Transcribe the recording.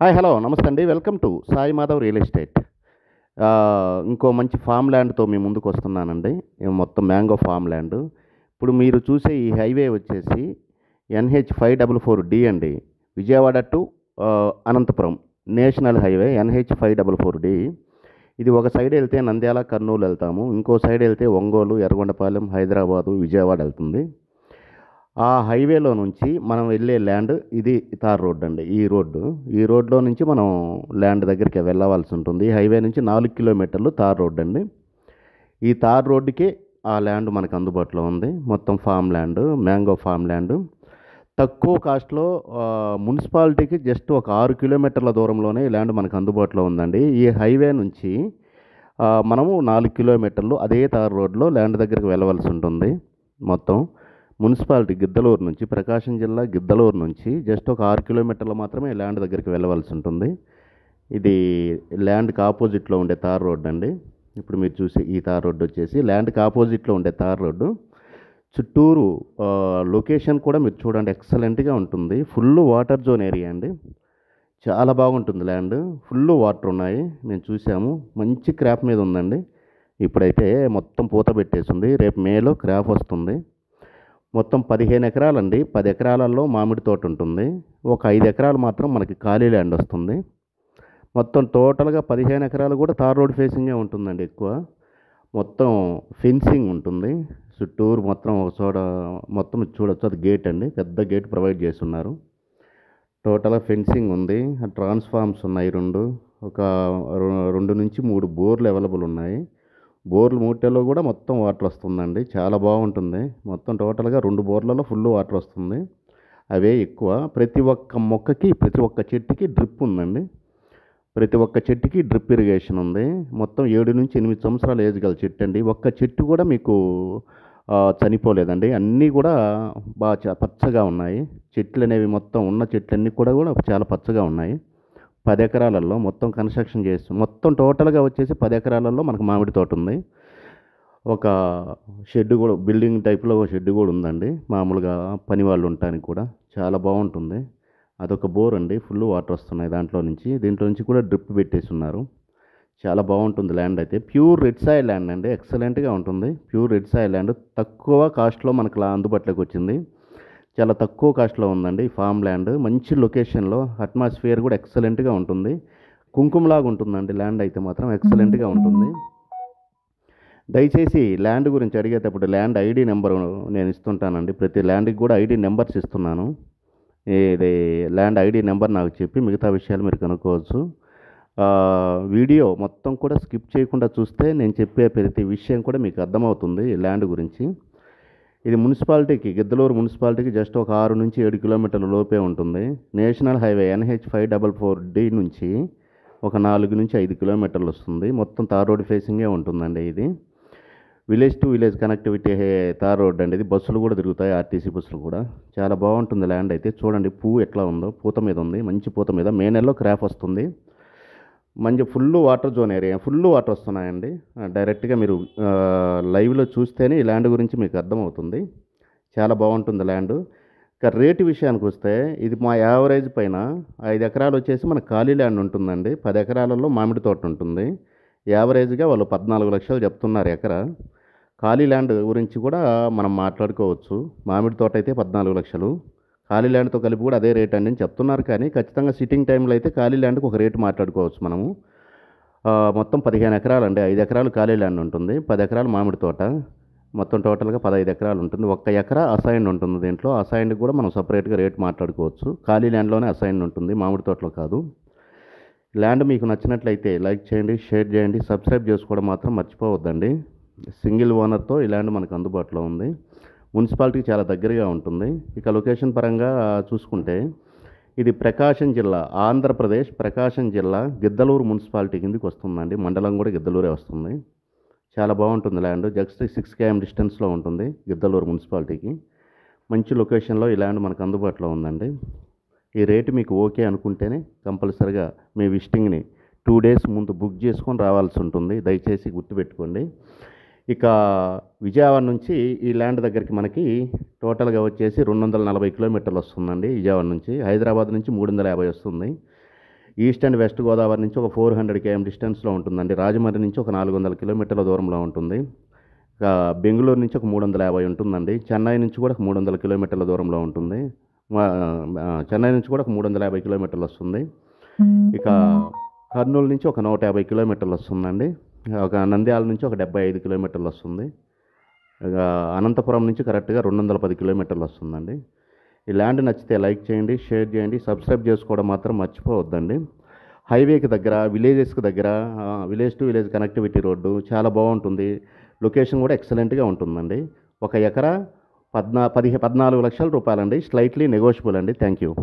Hi hello నమస్తే అండి welcome to Sai Madhav real estate. ఇంకో మంచి ఫామ్ ల్యాండ్తో మీ ముందుకు వస్తున్నానండి. మొత్తం మ్యాంగో ఫామ్ ల్యాండ్ ఇప్పుడు మీరు చూసే ఈ హైవే వచ్చేసి NH five double four D అండి. Vijayawada to Anantapuram national highway NH five double four D. ఇది ఒక సైడ్ వెళ్తే నంద్యాల కర్నూలు వెళ్తాము. ఇంకో సైడ్ వెళ్తే ఒంగోలు ఎర్రగొండపాలెం హైదరాబాదు విజయవాడ వెళ్తుంది. ఆ హైవేలో నుంచి మనం వెళ్ళే ల్యాండ్ ఇది తార్ రోడ్ అండి. ఈ రోడ్డు. ఈ రోడ్లో నుంచి మనం ల్యాండ్ దగ్గరికి వెళ్ళవలసి ఉంటుంది. ఈ హైవే నుంచి నాలుగు కిలోమీటర్లు తార్ రోడ్ అండి. ఈ తార్ రోడ్డుకి ఆ ల్యాండ్ మనకు అందుబాటులో ఉంది. మొత్తం farm land mango farm land. తక్కువ కాస్ట్లో మున్సిపాలిటీకి జస్ట్ ఒక ఆరు కిలోమీటర్ల దూరంలోనే ఈ ల్యాండ్ మనకు అందుబాటులో ఉందండి. ఈ హైవే నుంచి మనము నాలుగు కిలోమీటర్లు అదే తార్ రోడ్లో ల్యాండ్ దగ్గరికి వెళ్ళవలసి ఉంటుంది మొత్తం. మున్సిపాలిటీ గిద్దలూరు నుంచి ప్రకాశం జిల్లా గిద్దలూరు నుంచి జస్ట్ ఒక ఆరు కిలోమీటర్లు మాత్రమే ల్యాండ్ దగ్గరికి వెళ్ళవలసి ఉంటుంది. ఇది ల్యాండ్కి ఆపోజిట్లో ఉండే తార్ రోడ్ అండి. ఇప్పుడు మీరు చూసే ఈ తార్ రోడ్డు వచ్చేసి ల్యాండ్కి ఆపోజిట్లో ఉండే తార్ రోడ్డు. చుట్టూరు లొకేషన్ కూడా మీరు చూడండి ఎక్సలెంట్గా ఉంటుంది. ఫుల్ వాటర్ జోన్ ఏరియా అండి. చాలా బాగుంటుంది ల్యాండ్. ఫుల్ వాటర్ ఉన్నాయి. మేము చూసాము మంచి క్రాప్ మీద ఉందండి. ఇప్పుడైతే మొత్తం పూత పెట్టేసింది. రేపు మేలో క్రాప్ వస్తుంది. మొత్తం పదిహేను ఎకరాలండి. పది ఎకరాలలో మామిడి తోట ఉంటుంది. ఒక ఐదు ఎకరాలు మాత్రం మనకి ఖాళీ ల్యాండ్ వస్తుంది. మొత్తం టోటల్గా పదిహేను ఎకరాలు కూడా తార్ రోడ్ ఫేసింగే ఉంటుందండి ఎక్కువ. మొత్తం ఫెన్సింగ్ ఉంటుంది. చుట్టూరు మొత్తం ఒక చోట మొత్తం చూడొచ్చు. అది గేట్ అండి. పెద్ద గేట్ ప్రొవైడ్ చేస్తున్నారు. టోటల్గా ఫెన్సింగ్ ఉంది. ట్రాన్స్ఫార్మ్స్ ఉన్నాయి రెండు. ఒక రెండు నుంచి మూడు బోర్లు అవైలబుల్ ఉన్నాయి. బోర్లు మూటలో కూడా మొత్తం వాటర్ వస్తుందండి. చాలా బాగుంటుంది. మొత్తం టోటల్గా రెండు బోర్లలో ఫుల్ వాటర్ వస్తుంది. అవే ఎక్కువ. ప్రతి ఒక్క మొక్కకి ప్రతి ఒక్క చెట్టుకి డ్రిప్ ఉందండి. ప్రతి ఒక్క చెట్టుకి డ్రిప్ ఇరిగేషన్ ఉంది. మొత్తం ఏడు నుంచి ఎనిమిది సంవత్సరాలు ఏజ్ గల చెట్టు అండి. ఒక్క చెట్టు కూడా మీకు చనిపోలేదండి. అన్నీ కూడా బాగా పచ్చగా ఉన్నాయి. చెట్లు అనేవి మొత్తం ఉన్న చెట్లన్నీ కూడా కూడా చాలా పచ్చగా ఉన్నాయి. పది ఎకరాలలో మొత్తం కన్స్ట్రక్షన్ చేసి మొత్తం టోటల్గా వచ్చేసి పది ఎకరాలలో మనకు మామిడి తోట ఉంది. ఒక షెడ్ కూడా బిల్డింగ్ టైప్లో ఒక షెడ్ కూడా ఉందండి. మామూలుగా పని వాళ్ళు ఉండటానికి కూడా చాలా బాగుంటుంది. అదొక బోర్ అండి ఫుల్ వాటర్ వస్తున్నాయి దాంట్లో నుంచి. దీంట్లో నుంచి కూడా డ్రిప్ పెట్టేసి ఉన్నారు చాలా బాగుంటుంది ల్యాండ్ అయితే. ప్యూర్ రెడ్ సాయిల్ ల్యాండ్ అండి ఎక్సలెంట్గా ఉంటుంది. ప్యూర్ రెడ్ సాయి ల్యాండ్ తక్కువ కాస్ట్లో మనకు లా- అందుబాటులోకి వచ్చింది. చాలా తక్కువ కాస్ట్లో ఉందండి ఈ ఫామ్ ల్యాండ్ మంచి లొకేషన్లో అట్మాస్ఫియర్ కూడా ఎక్సలెంట్గా ఉంటుంది. కుంకుమలాగా ఉంటుందండి ల్యాండ్ అయితే మాత్రం ఎక్సలెంట్గా ఉంటుంది. దయచేసి ల్యాండ్ గురించి అడిగేటప్పుడు ల్యాండ్ ఐడి నెంబర్ నేను ఇస్తుంటానండి. ప్రతి ల్యాండ్కి కూడా ఐడి నెంబర్స్ ఇస్తున్నాను. ఇది ల్యాండ్ ఐడి నెంబర్ నాకు చెప్పి మిగతా విషయాలు మీరు కనుక్కోవచ్చు. వీడియో మొత్తం కూడా స్కిప్ చేయకుండా చూస్తే నేను చెప్పే ప్రతి విషయం కూడా మీకు అర్థమవుతుంది ల్యాండ్ గురించి. ఇది మున్సిపాలిటీకి గిద్దలూరు మున్సిపాలిటీకి జస్ట్ ఒక ఆరు నుంచి ఏడు కిలోమీటర్ల లోపే ఉంటుంది. National highway NH five double four D నుంచి ఒక నాలుగు నుంచి ఐదు కిలోమీటర్లు వస్తుంది. మొత్తం తార్ రోడ్ ఫేసింగే ఉంటుందండి ఇది. Village to village connectivity tar road అండి ఇది. బస్సులు కూడా తిరుగుతాయి ఆర్టీసీ బస్సులు కూడా. చాలా బాగుంటుంది ల్యాండ్ అయితే. చూడండి పువ్వు ఎట్లా ఉందో పూత మీద ఉంది. మంచి పూత మీద. మే నెలలో క్రాప్ వస్తుంది. మంచి full water zone area full water వస్తున్నాయండి. డైరెక్ట్గా మీరు లైవ్లో చూస్తేనే ఈ ల్యాండ్ గురించి మీకు అర్థమవుతుంది. చాలా బాగుంటుంది ల్యాండ్. ఇక రేటు విషయానికి వస్తే ఇది మా యావరేజ్ పైన ఐదు ఎకరాలు వచ్చేసి మన ఖాళీ ల్యాండ్ ఉంటుందండి. పది ఎకరాలలో మామిడి తోట ఉంటుంది. యావరేజ్గా వాళ్ళు పద్నాలుగు లక్షలు చెప్తున్నారు ఎకరా. ఖాళీ ల్యాండ్ గురించి కూడా మనం మాట్లాడుకోవచ్చు. మామిడి తోట అయితే పద్నాలుగు లక్షలు. ఖాళీ ల్యాండ్తో కలిపి కూడా అదే రేట్ అని చెప్తున్నారు. కానీ ఖచ్చితంగా సిట్టింగ్ టైంలో అయితే ఖాళీ ల్యాండ్కి ఒక రేటు మాట్లాడుకోవచ్చు మనము. మొత్తం పదిహేను ఎకరాలు అండి ఐదు ఎకరాలు ఖాళీ ల్యాండ్ ఉంటుంది. పది ఎకరాలు మామిడి తోట. మొత్తం టోటల్గా పదహైదు ఎకరాలు ఉంటుంది. ఒక్క ఎకరా అసైన్డ్ ఉంటుంది దీంట్లో. అసైన్డ్ కూడా మనం సపరేట్గా రేట్ మాట్లాడుకోవచ్చు. ఖాళీ ల్యాండ్లోనే అసైన్డ్ ఉంటుంది. మామిడి తోటలో కాదు. ల్యాండ్ మీకు నచ్చినట్లయితే లైక్ చేయండి షేర్ చేయండి సబ్స్క్రైబ్ చేసుకోవడం మాత్రం మర్చిపోవద్దండి. సింగిల్ ఓనర్తో ఈ ల్యాండ్ మనకు అందుబాటులో ఉంది. మున్సిపాలిటీకి చాలా దగ్గరగా ఉంటుంది. ఇక లొకేషన్ పరంగా చూసుకుంటే ఇది ప్రకాశం జిల్లా ఆంధ్రప్రదేశ్ ప్రకాశం జిల్లా గిద్దలూరు మున్సిపాలిటీ కిందకి వస్తుందండి. మండలం కూడా గిద్దలూరే వస్తుంది. చాలా బాగుంటుంది ల్యాండ్. జస్ట్ సిక్స్ కేఎం డిస్టెన్స్లో ఉంటుంది గిద్దలూరు మున్సిపాలిటీకి. మంచి లొకేషన్లో ఈ ల్యాండ్ మనకు అందుబాటులో ఉందండి. ఈ రేటు మీకు ఓకే అనుకుంటేనే కంపల్సరిగా మీ విజిటింగ్ని టూ డేస్ ముందు బుక్ చేసుకొని రావాల్సి ఉంటుంది. దయచేసి గుర్తుపెట్టుకోండి. ఇక విజయవాడ నుంచి ఈ ల్యాండ్ దగ్గరికి మనకి టోటల్గా వచ్చేసి రెండు వందల నలభై కిలోమీటర్లు వస్తుందండి విజయవాడ నుంచి. హైదరాబాద్ నుంచి మూడు వందల యాభై వస్తుంది. ఈస్ట్ అండ్ వెస్ట్ గోదావరి నుంచి ఒక ఫోర్ హండ్రెడ్ కేఎం డిస్టెన్స్లో ఉంటుందండి. రాజమండ్రి నుంచి ఒక నాలుగు వందల కిలోమీటర్ల దూరంలో ఉంటుంది. ఇక బెంగళూరు నుంచి ఒక మూడు వందల యాభై ఉంటుందండి. చెన్నై నుంచి కూడా ఒక మూడు వందల కిలోమీటర్ల దూరంలో ఉంటుంది. చెన్నై నుంచి కూడా ఒక మూడు వందల యాభై కిలోమీటర్లు వస్తుంది. ఇక కర్నూలు నుంచి ఒక నూట యాభై కిలోమీటర్లు వస్తుందండి. ఒక నంద్యాల నుంచి ఒక డెబ్బై ఐదు కిలోమీటర్లు వస్తుంది. ఇక అనంతపురం నుంచి కరెక్ట్గా రెండు వందల పది కిలోమీటర్లు వస్తుందండి. ఈ ల్యాండ్ నచ్చితే లైక్ చేయండి షేర్ చేయండి సబ్స్క్రైబ్ చేసుకోవడం మాత్రం మర్చిపోవద్దండి. హైవేకి దగ్గర విలేజెస్కి దగ్గర village to village connectivity road చాలా బాగుంటుంది. లొకేషన్ కూడా ఎక్సలెంట్గా ఉంటుందండి. ఒక ఎకరా పద్నా పదిహే పద్నాలుగు లక్షల రూపాయలండి. స్లైట్లీ నెగోషియబుల్ అండి. Thank you.